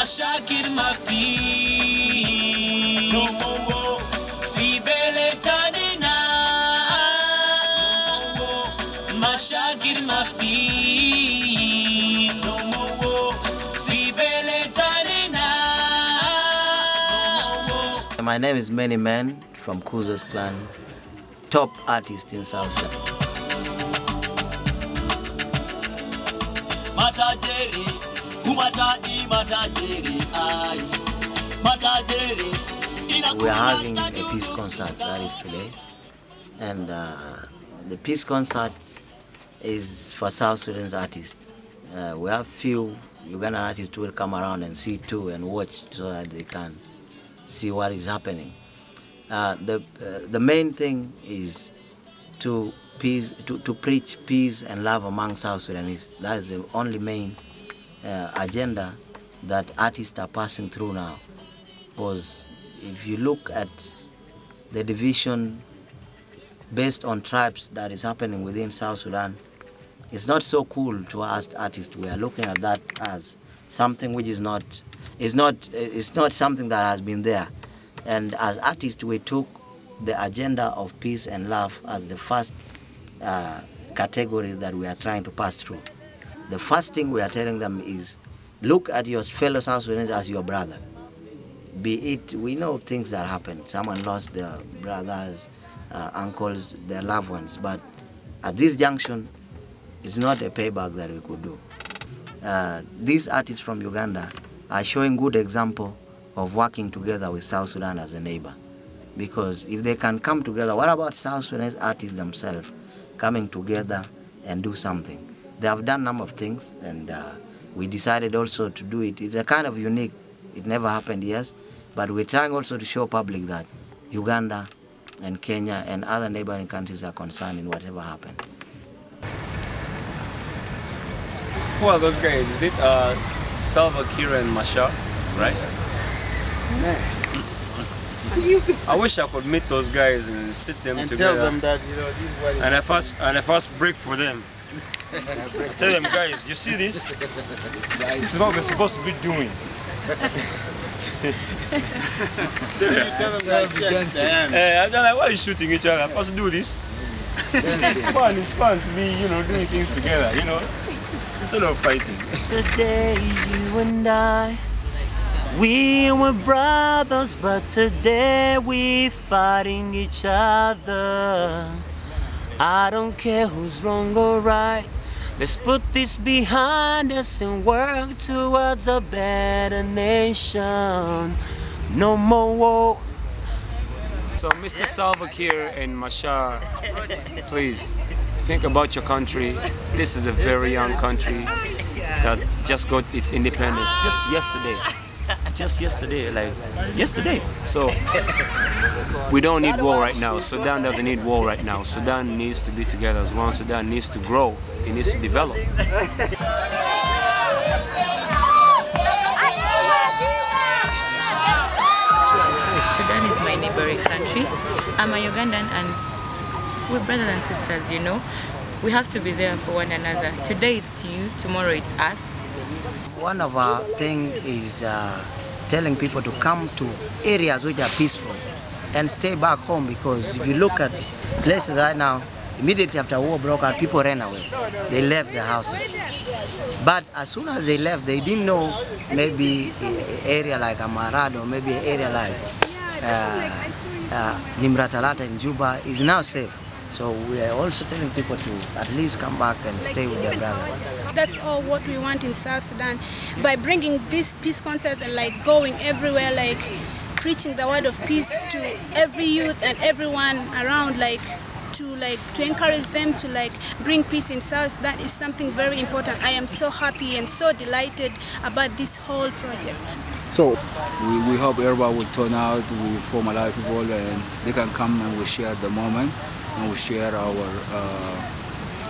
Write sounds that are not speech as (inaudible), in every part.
mashakil mafi. No more fibele tanina mashakil mafi. No more fibele tanina My name is Meen Meen from Coozos Clan, top artist in South Africa. matajiri umatai matajiri ai matajiri We are having a peace concert that is today, and uh, the peace concert is for South Sudan's artists. Uh, we have few Ugandan artists who will come around and see too and watch so that they can see what is happening. Uh, the uh, the main thing is to peace to, to preach peace and love among South Sudanese. That is the only main uh, agenda that artists are passing through now. Because if you look at the division based on tribes that is happening within South Sudan, it's not so cool to us artists. We are looking at that as something which is not, is not, it's not something that has been there. And as artists, we took the agenda of peace and love as the first uh, category that we are trying to pass through. The first thing we are telling them is look at your fellow South Sudanese as your brother. Be it, we know things that happen. Someone lost their brothers, uh, uncles, their loved ones. But at this junction, it's not a payback that we could do. Uh, these artists from Uganda are showing good example of working together with South Sudan as a neighbor. Because if they can come together, what about South Sudanese artists themselves coming together and do something? They have done a number of things, and uh, we decided also to do it. It's a kind of unique. It never happened, yes, but we're trying also to show public that Uganda and Kenya and other neighboring countries are concerned in whatever happened. Who are those guys? Is it uh, Salva Kiir and Machar, right? (laughs) I wish I could meet those guys and sit them and together. tell them that you know this is and I first and I first break for them. I tell them guys, you see this? This is what we're supposed to be doing. (laughs) Serious. Hey, eh, I'm just like, why are you shooting each other? Let's do this. it's fun, it's fun to be, you know, doing things together, you know, instead of fighting. Yesterday you and I We were brothers but today we fighting each other I don't care who's wrong or right Let's put this behind us and work towards a better nation No more war So, Mr. Salva Kiir and Machar, please think about your country. This is a very young country that just got its independence just yesterday. Just yesterday, like yesterday. So, we don't need war right now. Sudan doesn't need war right now. Sudan needs to be together as one. Sudan needs to grow. It needs to develop. Sudan is my neighboring country. I'm a Ugandan and we're brothers and sisters, you know. We have to be there for one another. Today it's you, tomorrow it's us. One of our thing is uh, telling people to come to areas which are peaceful and stay back home because if you look at places right now, immediately after war broke out, people ran away. They left their houses. But as soon as they left, they didn't know maybe area like Amarat or maybe an area like uh, uh, Nimra Talata in Juba is now safe. So we are also telling people to at least come back and stay with their brother. That's all what we want in South Sudan. By bringing these peace concerts and like going everywhere, like preaching the word of peace to every youth and everyone around, like to like to encourage them to like bring peace in South Sudan is something very important. I am so happy and so delighted about this whole project. So we, we hope everybody will turn out, we form a lot of people and they can come and we share the moment and we share our uh,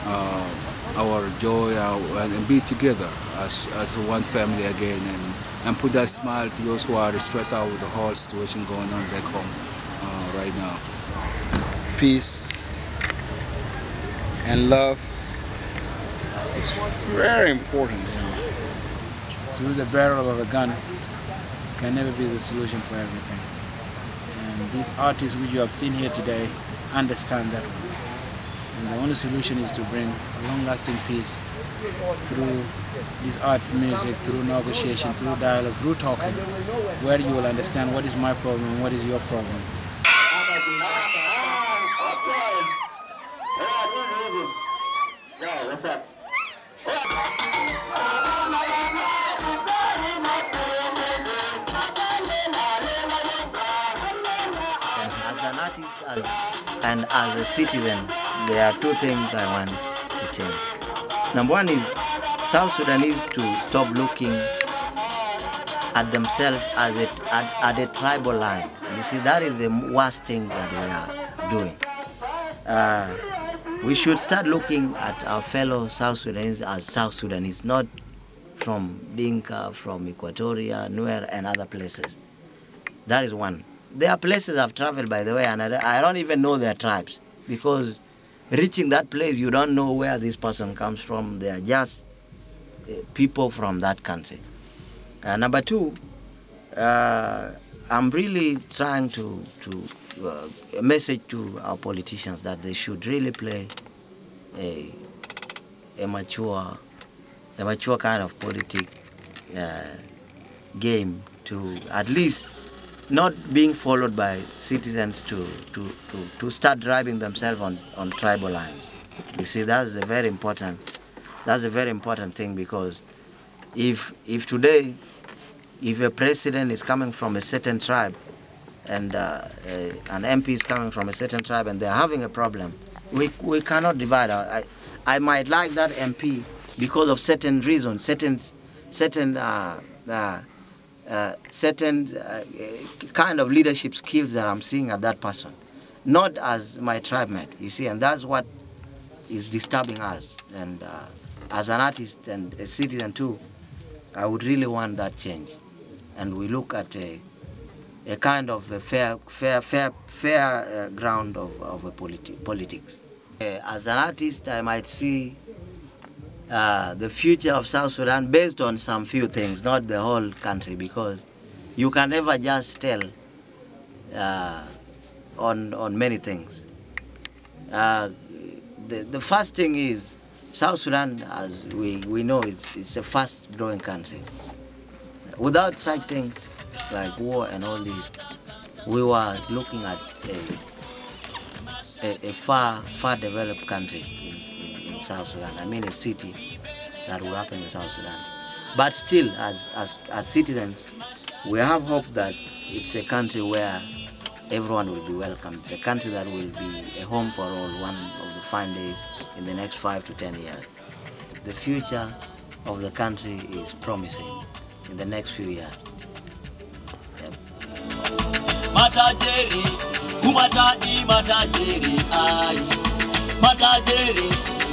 uh, our joy our, and be together as, as one family again and, and put that smile to those who are stressed out with the whole situation going on back home uh, right now. Peace and love is very important. You know. through the barrel of a gun can never be the solution for everything. And these artists which you have seen here today understand that. And the only solution is to bring long-lasting peace through this arts, music, through negotiation, through dialogue, through talking, where you will understand what is my problem, what is your problem. And as an artist as, and as a citizen, there are two things I want to change. Number one is South Sudanese to stop looking at themselves as it at, at a tribal lines. You see, that is the worst thing that we are doing. Uh, we should start looking at our fellow South Sudanese as South Sudanese, not from Dinka, from Equatoria, Nuer, and other places. That is one. There are places I've traveled, by the way, and I don't even know their tribes because reaching that place, you don't know where this person comes from. They are just uh, people from that country. Uh, number two, uh, I'm really trying to to uh, message to our politicians that they should really play a a mature a mature kind of politic uh, game to at least not being followed by citizens to, to, to, to start driving themselves on, on tribal lines. You see, that's a very important, that's a very important thing because if, if today, if a president is coming from a certain tribe and uh, a, an MP is coming from a certain tribe and they're having a problem, we, we cannot divide. I, I might like that MP because of certain reasons, certain, certain uh, uh, uh, certain uh, kind of leadership skills that I'm seeing at that person, not as my tribe mate, you see, and that's what is disturbing us. And uh, as an artist and a citizen too, I would really want that change. And we look at a, a kind of a fair, fair, fair, fair uh, ground of, of politi- politics. Uh, as an artist, I might see uh, the future of South Sudan based on some few things, not the whole country, because you can never just tell uh, on, on many things. Uh, the, the first thing is South Sudan, as we, we know, it's, it's a fast growing country. Without such things like war and all this, we were looking at a, a, a far, far developed country South Sudan. I mean a city that will happen in South Sudan. But still, as, as, as citizens, we have hope that it's a country where everyone will be welcomed. It's a country that will be a home for all one of the fine days in the next five to ten years. The future of the country is promising in the next few years. matajiri